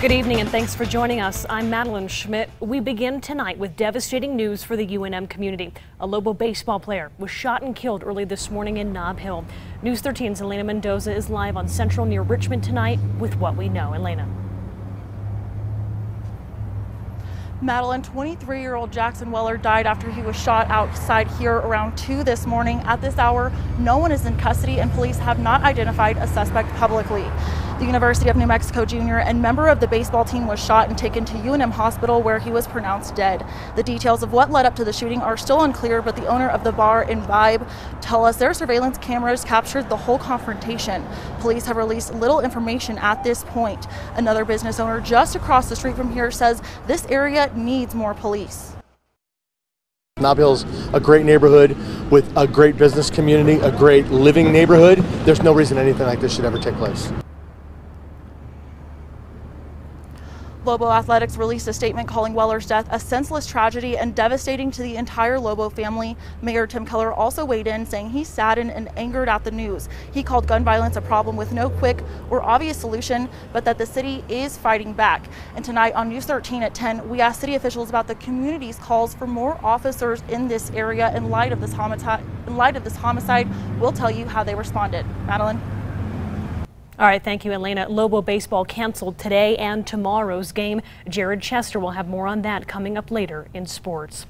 Good evening and thanks for joining us. I'm Madeline Schmidt. We begin tonight with devastating news for the UNM community. A Lobo baseball player was shot and killed early this morning in Nob Hill. News 13's Elena Mendoza is live on Central near Richmond tonight with what we know. Elena. Madeline, 23 year old Jackson Weller died after he was shot outside here around 2 this morning. At this hour, no one is in custody and police have not identified a suspect publicly. The University of New Mexico junior and member of the baseball team was shot and taken to UNM Hospital where he was pronounced dead. The details of what led up to the shooting are still unclear, but the owner of the bar Imbibe tell us their surveillance cameras captured the whole confrontation. Police have released little information at this point. Another business owner just across the street from here says this area needs more police. Nob Hill's a great neighborhood with a great business community, a great living neighborhood. There's no reason anything like this should ever take place. Lobo Athletics released a statement calling Weller's death a senseless tragedy and devastating to the entire Lobo family. Mayor Tim Keller also weighed in, saying he's saddened and angered at the news. He called gun violence a problem with no quick or obvious solution, but that the city is fighting back. And tonight on News 13 at 10, we asked city officials about the community's calls for more officers in this area in light of this homicide. In light of this homicide, we'll tell you how they responded. Madeline. All right, thank you, Elena. Lobo baseball canceled today and tomorrow's game. Jared Chester will have more on that coming up later in sports.